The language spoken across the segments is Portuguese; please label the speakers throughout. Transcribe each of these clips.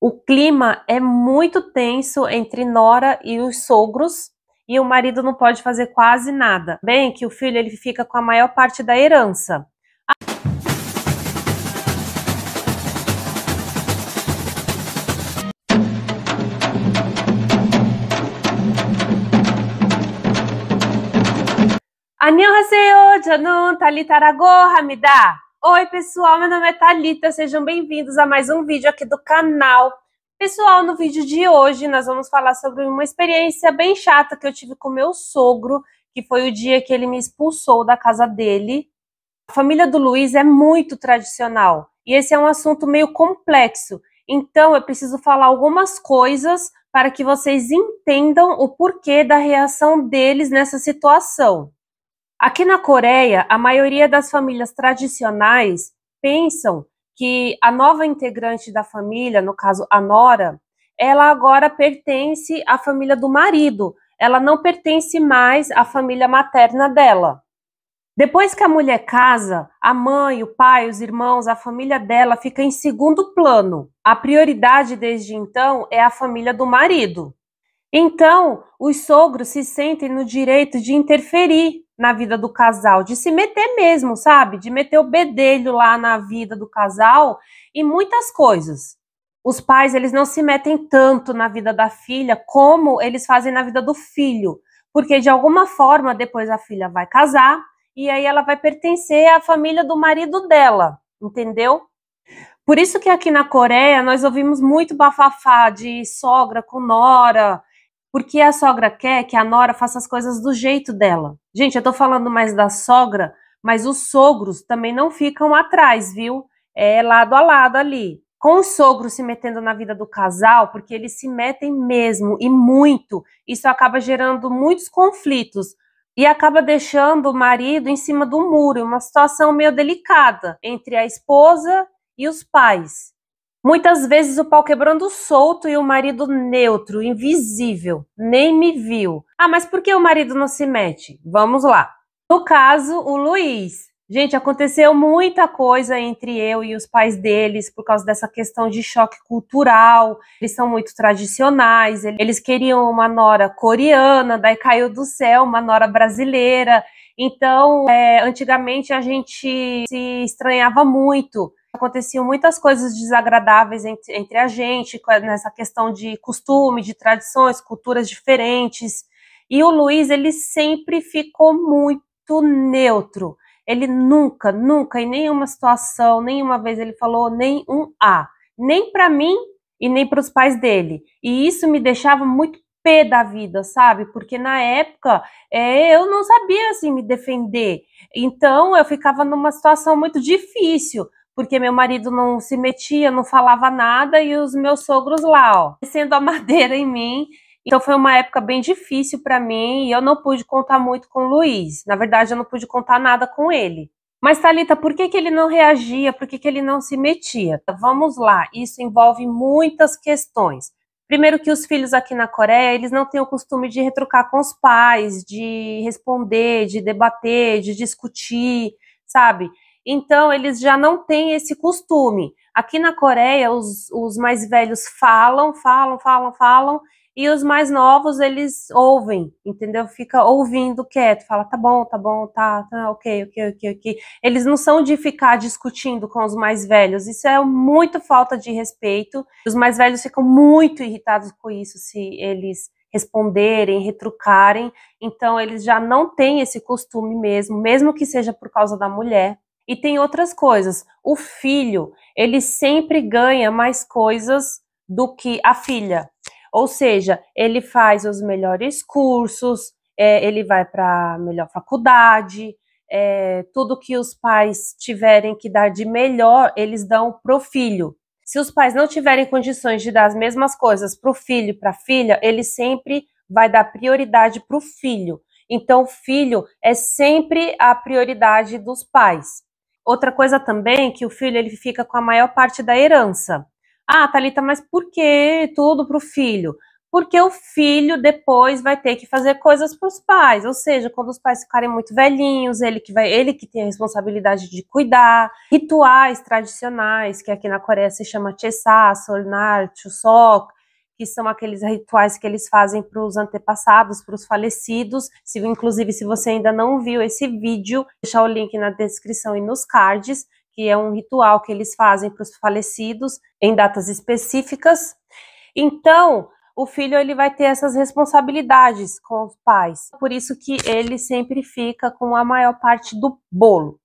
Speaker 1: O clima é muito tenso entre Nora e os sogros e o marido não pode fazer quase nada. Bem que o filho ele fica com a maior parte da herança. Annyeonghaseyo, Janun, Talitarago, Hamida. Oi, pessoal, meu nome é Thalita, sejam bem-vindos a mais um vídeo aqui do canal. Pessoal, no vídeo de hoje nós vamos falar sobre uma experiência bem chata que eu tive com meu sogro, que foi o dia que ele me expulsou da casa dele. A família do Luiz é muito tradicional e esse é um assunto meio complexo, então eu preciso falar algumas coisas para que vocês entendam o porquê da reação deles nessa situação. Aqui na Coreia, a maioria das famílias tradicionais pensam que a nova integrante da família, no caso a nora, ela agora pertence à família do marido, ela não pertence mais à família materna dela. Depois que a mulher casa, a mãe, o pai, os irmãos, a família dela fica em segundo plano. A prioridade desde então é a família do marido. Então, os sogros se sentem no direito de interferir na vida do casal, de se meter mesmo, sabe? De meter o bedelho lá na vida do casal e muitas coisas. Os pais, eles não se metem tanto na vida da filha como eles fazem na vida do filho, porque de alguma forma depois a filha vai casar e aí ela vai pertencer à família do marido dela, entendeu? Por isso que aqui na Coreia nós ouvimos muito bafafá de sogra com nora, porque a sogra quer que a nora faça as coisas do jeito dela. Gente, eu tô falando mais da sogra, mas os sogros também não ficam atrás, viu? É lado a lado ali. Com os sogros se metendo na vida do casal, porque eles se metem mesmo e muito, isso acaba gerando muitos conflitos e acaba deixando o marido em cima do muro, uma situação meio delicada entre a esposa e os pais. Muitas vezes o pau quebrando solto e o marido neutro, invisível, nem me viu. Ah, mas por que o marido não se mete? Vamos lá. No caso, o Luiz. Gente, aconteceu muita coisa entre eu e os pais deles por causa dessa questão de choque cultural. Eles são muito tradicionais, eles queriam uma nora coreana, daí caiu do céu uma nora brasileira. Então, é, antigamente a gente se estranhava muito aconteciam muitas coisas desagradáveis entre, entre a gente, nessa questão de costume, de tradições, culturas diferentes. E o Luiz, ele sempre ficou muito neutro. Ele nunca, nunca, em nenhuma situação, nenhuma vez ele falou nem um A, nem para mim e nem para os pais dele. E isso me deixava muito pé da vida, sabe? Porque na época é, eu não sabia assim me defender. Então eu ficava numa situação muito difícil porque meu marido não se metia, não falava nada e os meus sogros lá, ó, descendo a madeira em mim. Então foi uma época bem difícil para mim e eu não pude contar muito com o Luiz. Na verdade, eu não pude contar nada com ele. Mas, Thalita, por que, que ele não reagia? Por que, que ele não se metia? Vamos lá, isso envolve muitas questões. Primeiro que os filhos aqui na Coreia, eles não têm o costume de retrucar com os pais, de responder, de debater, de discutir, sabe? Então, eles já não têm esse costume. Aqui na Coreia, os, os mais velhos falam, falam, falam, falam, e os mais novos, eles ouvem, entendeu? Fica ouvindo quieto, fala, tá bom, tá bom, tá, tá, ok, ok, ok, ok. Eles não são de ficar discutindo com os mais velhos, isso é muito falta de respeito. Os mais velhos ficam muito irritados com isso, se eles responderem, retrucarem, então eles já não têm esse costume mesmo, mesmo que seja por causa da mulher. E tem outras coisas. O filho, ele sempre ganha mais coisas do que a filha. Ou seja, ele faz os melhores cursos, é, ele vai para a melhor faculdade, é, tudo que os pais tiverem que dar de melhor, eles dão para o filho. Se os pais não tiverem condições de dar as mesmas coisas para o filho e para a filha, ele sempre vai dar prioridade para o filho. Então, filho é sempre a prioridade dos pais. Outra coisa também que o filho ele fica com a maior parte da herança. Ah, Talita, mas por que tudo para o filho? porque o filho depois vai ter que fazer coisas para os pais, ou seja, quando os pais ficarem muito velhinhos, ele que vai, ele que tem a responsabilidade de cuidar, rituais tradicionais, que aqui na Coreia se chama Chesa, Solnar, Chusok, que são aqueles rituais que eles fazem para os antepassados, para os falecidos. Se, inclusive, se você ainda não viu esse vídeo, deixar o link na descrição e nos cards, que é um ritual que eles fazem para os falecidos em datas específicas. Então, o filho ele vai ter essas responsabilidades com os pais. Por isso que ele sempre fica com a maior parte do bolo.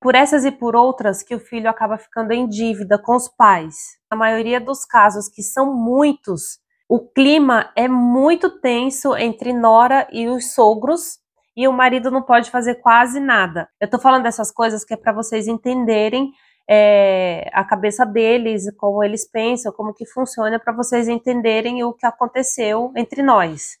Speaker 1: Por essas e por outras que o filho acaba ficando em dívida com os pais. Na maioria dos casos, que são muitos, o clima é muito tenso entre Nora e os sogros, e o marido não pode fazer quase nada. Eu tô falando dessas coisas que é para vocês entenderem é, a cabeça deles, como eles pensam, como que funciona, para vocês entenderem o que aconteceu entre nós.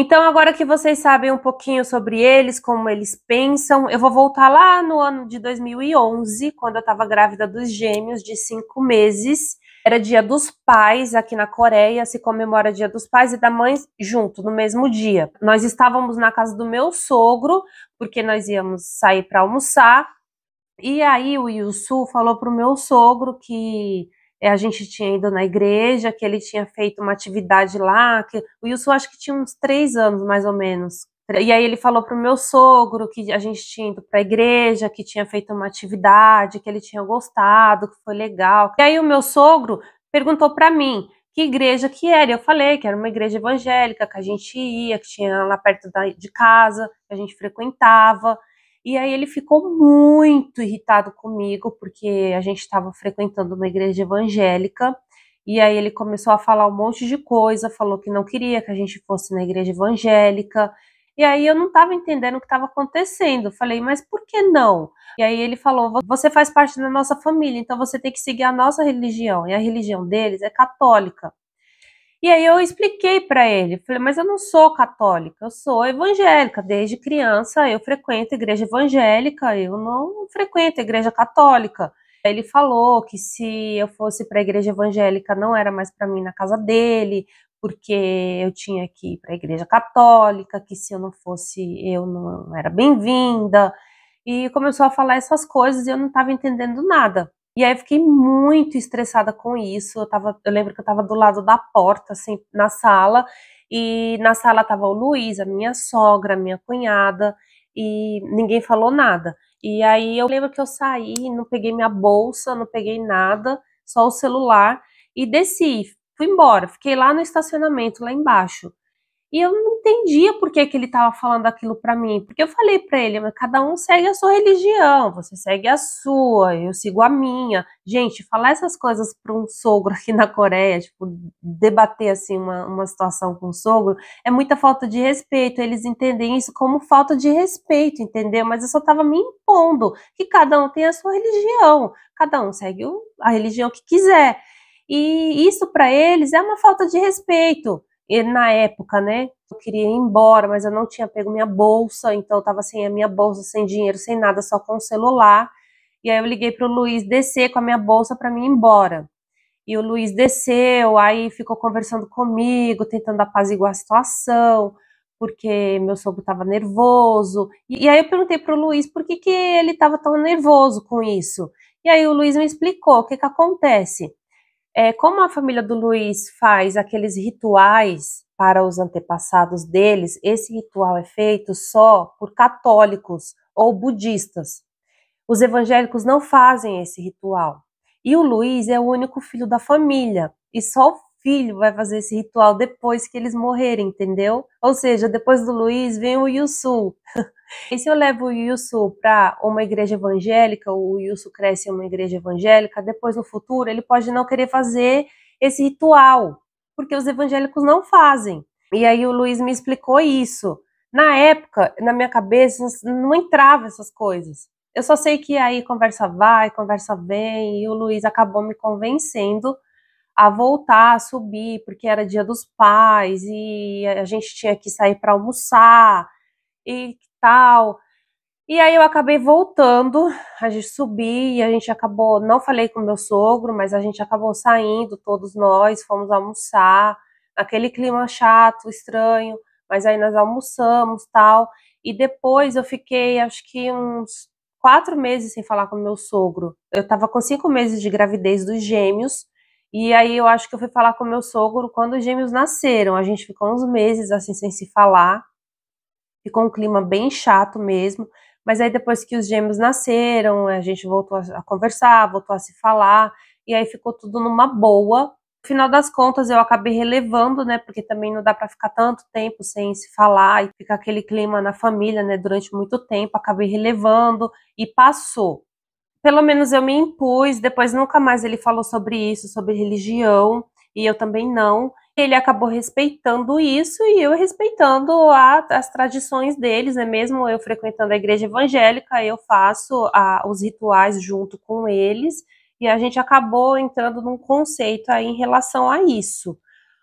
Speaker 1: Então, agora que vocês sabem um pouquinho sobre eles, como eles pensam, eu vou voltar lá no ano de 2011, quando eu estava grávida dos gêmeos, de cinco meses. Era dia dos pais aqui na Coreia, se comemora dia dos pais e da mãe junto, no mesmo dia. Nós estávamos na casa do meu sogro, porque nós íamos sair para almoçar, e aí o Yusu falou pro meu sogro que eh, a gente tinha ido na igreja, que ele tinha feito uma atividade lá, que o Yusu acho que tinha uns três anos, mais ou menos. E aí ele falou pro meu sogro que a gente tinha ido pra igreja, que tinha feito uma atividade, que ele tinha gostado, que foi legal. E aí o meu sogro perguntou para mim que igreja que era. Eu falei que era uma igreja evangélica, que a gente ia, que tinha lá perto da, de casa, que a gente frequentava. E aí ele ficou muito irritado comigo, porque a gente estava frequentando uma igreja evangélica, e aí ele começou a falar um monte de coisa, falou que não queria que a gente fosse na igreja evangélica, e aí eu não estava entendendo o que estava acontecendo. Falei, mas por que não? E aí ele falou: você faz parte da nossa família, então você tem que seguir a nossa religião. E a religião deles é católica. E aí eu expliquei para ele, falei, mas eu não sou católica, eu sou evangélica. Desde criança eu frequento igreja evangélica, eu não frequento igreja católica. Ele falou que se eu fosse para a igreja evangélica não era mais para mim na casa dele, porque eu tinha que ir para a igreja católica, que se eu não fosse eu não era bem-vinda. E começou a falar essas coisas e eu não estava entendendo nada. E aí eu fiquei muito estressada com isso. Eu, tava, eu lembro que eu estava do lado da porta, assim, na sala, e na sala estava o Luiz, a minha sogra, a minha cunhada, e ninguém falou nada. E aí eu lembro que eu saí, não peguei minha bolsa, não peguei nada, só o celular, e desci, fui embora, fiquei lá no estacionamento, lá embaixo. E eu não entendia por que, que ele estava falando aquilo para mim, porque eu falei para ele, cada um segue a sua religião, você segue a sua, eu sigo a minha. Gente, falar essas coisas para um sogro aqui na Coreia, tipo, debater assim uma, uma situação com o sogro, é muita falta de respeito. Eles entendem isso como falta de respeito, entendeu? Mas eu só estava me impondo que cada um tem a sua religião, cada um segue a religião que quiser. E isso para eles é uma falta de respeito. E na época, né, eu queria ir embora, mas eu não tinha pego minha bolsa, então eu tava sem a minha bolsa, sem dinheiro, sem nada, só com o celular. E aí eu liguei pro Luiz descer com a minha bolsa para mim ir embora. E o Luiz desceu, aí ficou conversando comigo, tentando apaziguar a situação, porque meu sogro estava nervoso. E, e, aí eu perguntei pro Luiz por que, que ele estava tão nervoso com isso. E aí o Luiz me explicou o que que acontece. É, como a família do Luiz faz aqueles rituais para os antepassados deles, esse ritual é feito só por católicos ou budistas. Os evangélicos não fazem esse ritual. E o Luiz é o único filho da família. E só filho vai fazer esse ritual depois que eles morrerem, entendeu? Ou seja, depois do Luiz vem o Yusu. E se eu levo o Yusu para uma igreja evangélica, o Yusu cresce em uma igreja evangélica, depois no futuro ele pode não querer fazer esse ritual, porque os evangélicos não fazem. E aí o Luiz me explicou isso. Na época, na minha cabeça, não entrava essas coisas. Eu só sei que aí conversa vai, conversa vem, e o Luiz acabou me convencendo a voltar, a subir, porque era dia dos pais e a gente tinha que sair para almoçar e tal. E aí eu acabei voltando, a gente subi a gente acabou, não falei com meu sogro, mas a gente acabou saindo, todos nós, fomos almoçar. aquele clima chato, estranho, mas aí nós almoçamos tal. E depois eu fiquei, acho que uns quatro meses sem falar com meu sogro. Eu tava com cinco meses de gravidez dos gêmeos. E aí eu acho que eu fui falar com meu sogro quando os gêmeos nasceram. A gente ficou uns meses assim sem se falar. Ficou um clima bem chato mesmo. Mas aí depois que os gêmeos nasceram, a gente voltou a conversar, voltou a se falar, e aí ficou tudo numa boa. No final das contas, eu acabei relevando, né? Porque também não dá para ficar tanto tempo sem se falar e ficar aquele clima na família, né? Durante muito tempo, acabei relevando e passou. Pelo menos eu me impus, depois nunca mais ele falou sobre isso, sobre religião, e eu também não ele acabou respeitando isso e eu respeitando a, as tradições deles, né? Mesmo eu frequentando a igreja evangélica, eu faço a, os rituais junto com eles e a gente acabou entrando num conceito aí em relação a isso.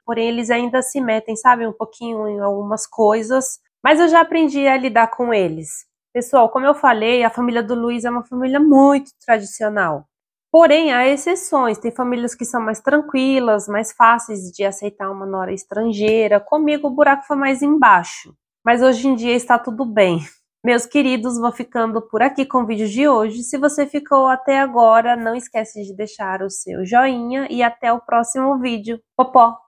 Speaker 1: Porém, eles ainda se metem, sabe, um pouquinho em algumas coisas, mas eu já aprendi a lidar com eles. Pessoal, como eu falei, a família do Luiz é uma família muito tradicional. Porém, há exceções. Tem famílias que são mais tranquilas, mais fáceis de aceitar uma nora estrangeira. Comigo, o buraco foi mais embaixo. Mas hoje em dia está tudo bem. Meus queridos, vou ficando por aqui com o vídeo de hoje. Se você ficou até agora, não esquece de deixar o seu joinha e até o próximo vídeo. Popó!